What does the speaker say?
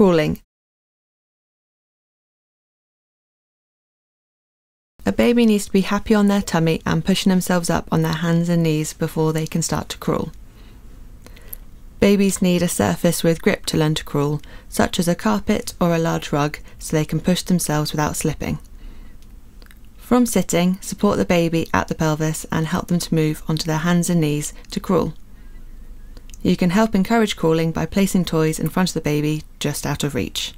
Crawling. A baby needs to be happy on their tummy and pushing themselves up on their hands and knees before they can start to crawl. Babies need a surface with grip to learn to crawl, such as a carpet or a large rug, so they can push themselves without slipping. From sitting, support the baby at the pelvis and help them to move onto their hands and knees to crawl. You can help encourage crawling by placing toys in front of the baby just out of reach.